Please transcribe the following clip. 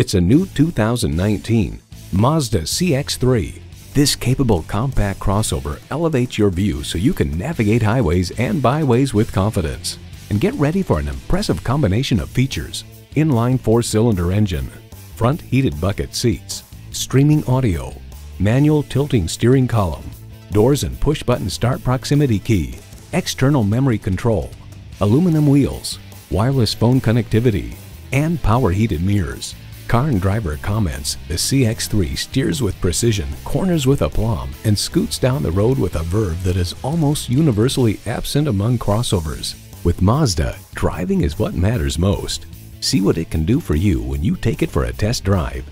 It's a new 2019 Mazda CX-3. This capable compact crossover elevates your view so you can navigate highways and byways with confidence. And get ready for an impressive combination of features. Inline four-cylinder engine, front heated bucket seats, streaming audio, manual tilting steering column, doors and push-button start proximity key, external memory control, aluminum wheels, wireless phone connectivity, and power heated mirrors. Car and Driver comments the CX3 steers with precision, corners with aplomb, and scoots down the road with a verve that is almost universally absent among crossovers. With Mazda, driving is what matters most. See what it can do for you when you take it for a test drive.